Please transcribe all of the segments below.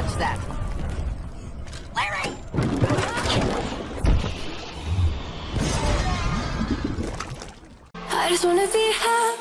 touch that. Larry! I just wanna be happy,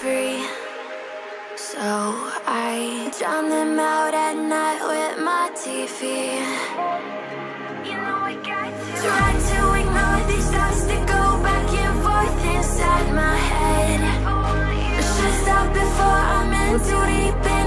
free. So I drown them out at night with my TV. You know I got to try to ignore these thoughts that go back and forth inside my head. Should stop before I'm in too deep.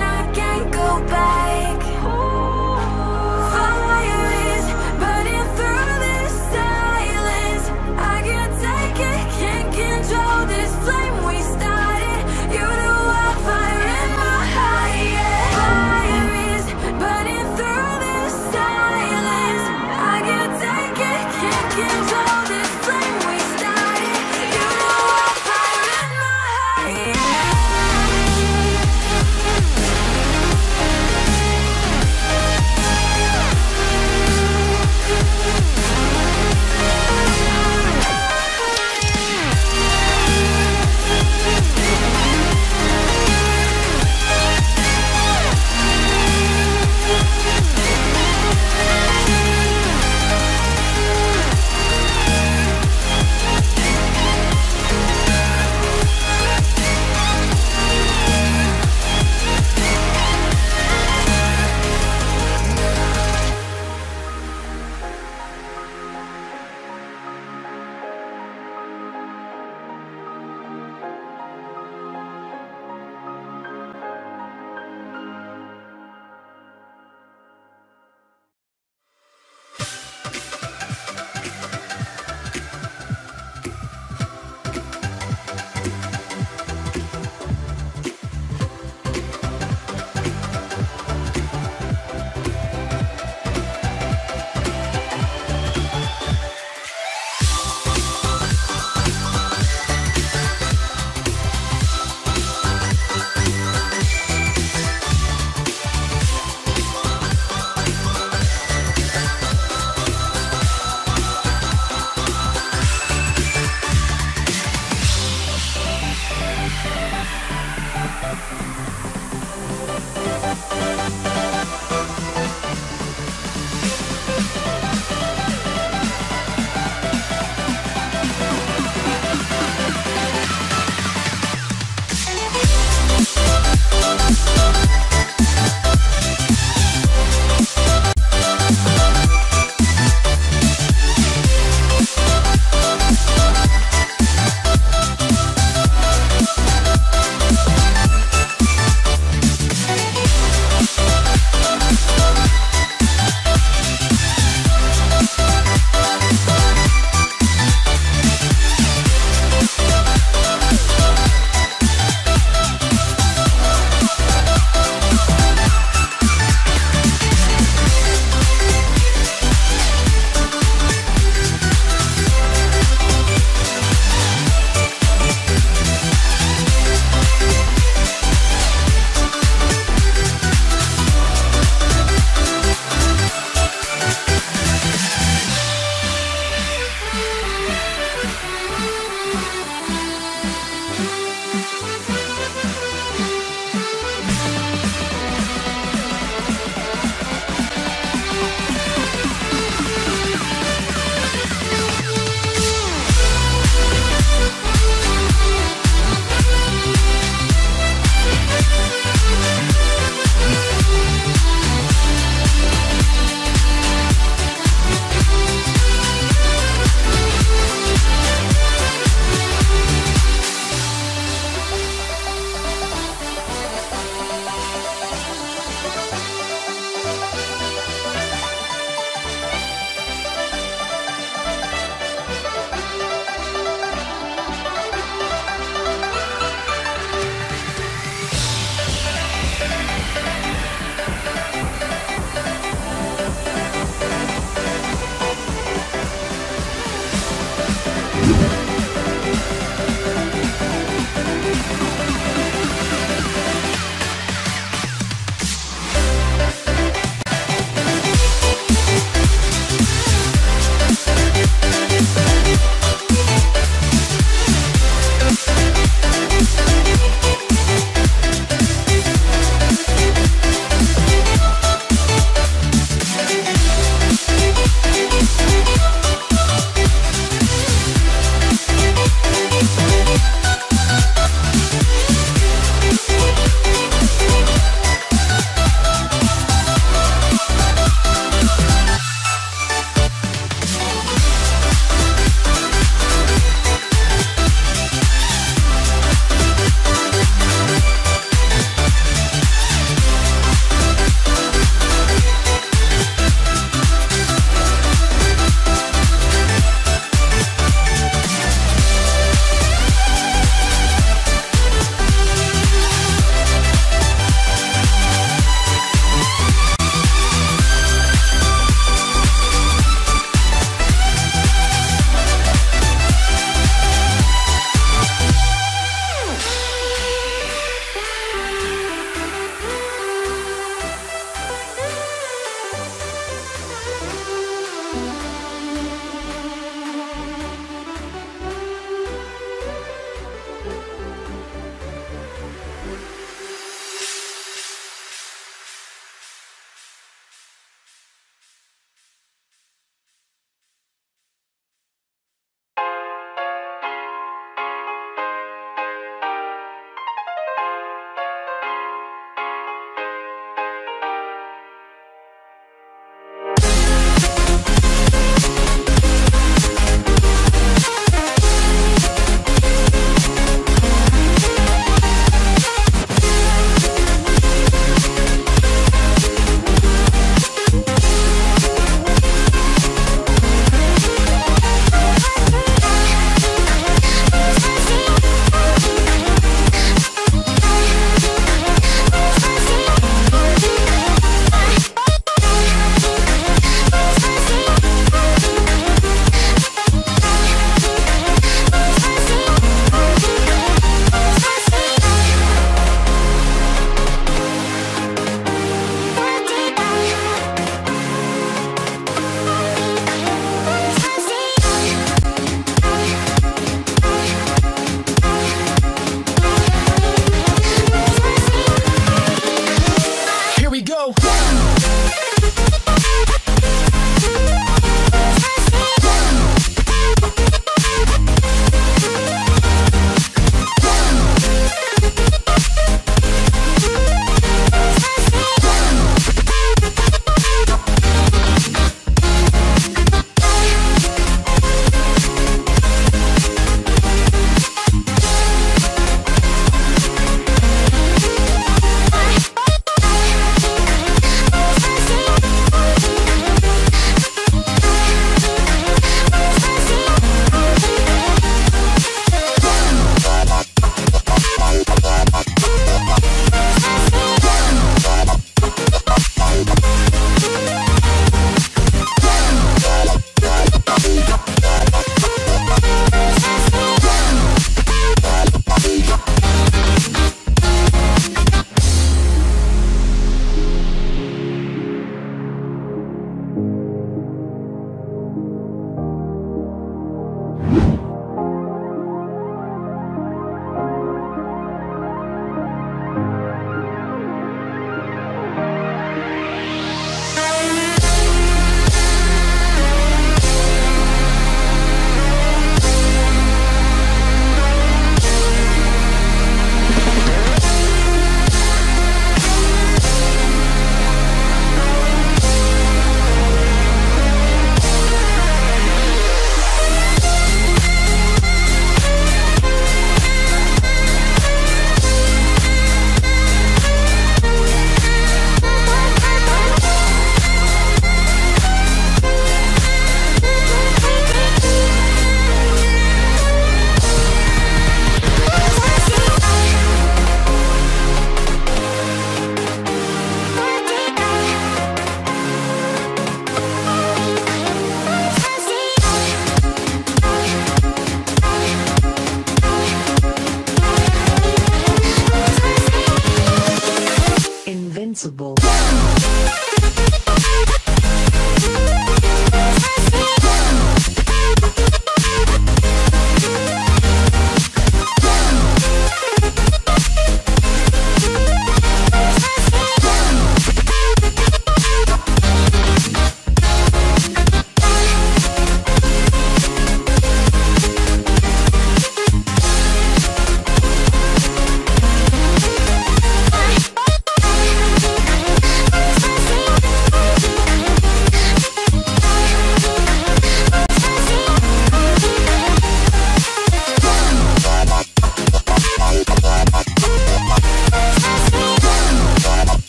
sensible